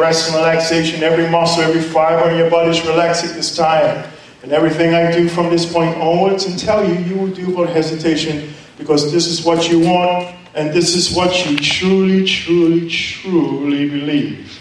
rest and relaxation. Every muscle, every fiber in your body is relaxed at this time. And everything I do from this point onwards and tell you, you will do without hesitation because this is what you want and this is what you truly, truly, truly believe.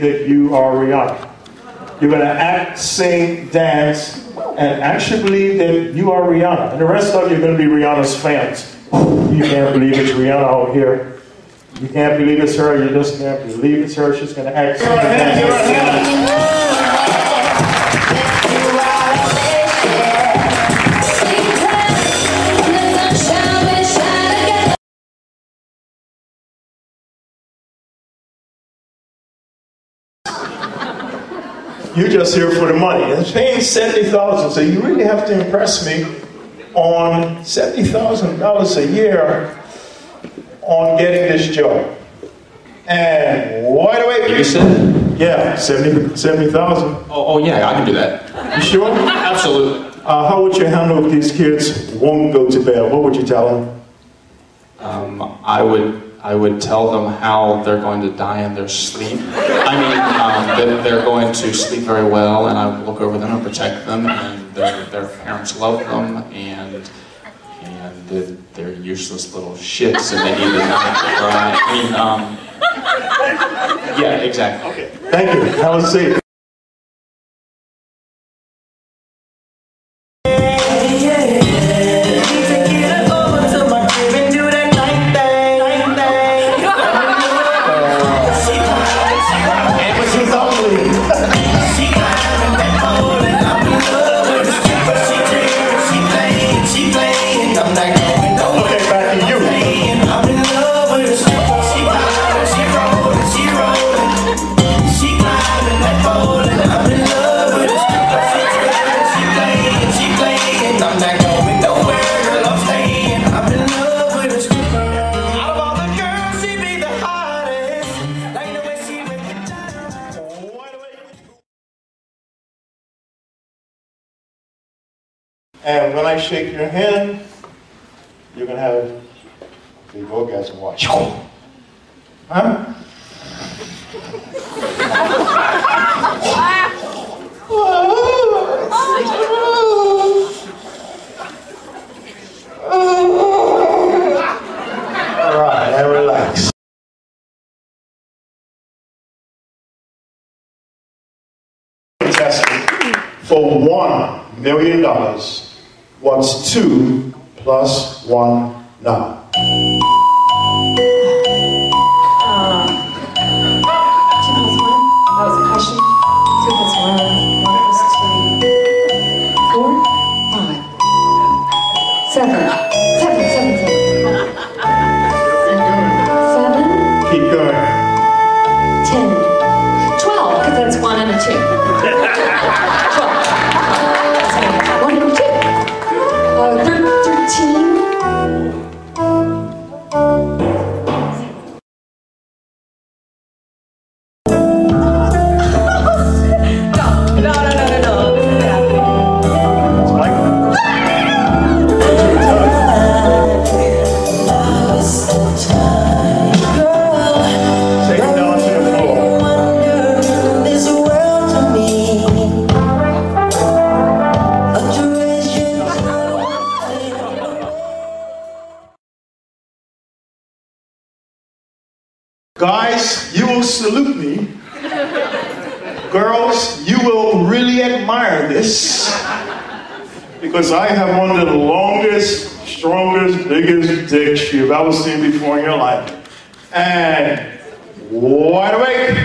That you are Rihanna. You're going to act, sing, dance, and actually believe that you are Rihanna. And the rest of you are going to be Rihanna's fans. You can't believe it's Rihanna out here. You can't believe it's her. You just can't believe it's her. She's going to act, sing, dance. You're just here for the money. And paying seventy thousand, so you really have to impress me on seventy thousand dollars a year on getting this job. And wide awake. You said? Yeah, 70 70,000. Oh, oh yeah, I can do that. You sure? Absolutely. Uh, how would you handle if these kids won't go to bed? What would you tell them? Um, I would I would tell them how they're going to die in their sleep. I mean, um, that they're going to sleep very well, and I would look over them and protect them, and their, their parents love them, and and they're useless little shits, and they need to cry. I mean, um, yeah, exactly. Okay. Thank you. Have a seat. And when I shake your hand, you're gonna have a big orgasm watch. Huh? All right, and relax. For one million dollars, what's two plus one now? Guys, you will salute me. Girls, you will really admire this because I have one of the longest, strongest, biggest dicks you've ever seen before in your life. And wide awake.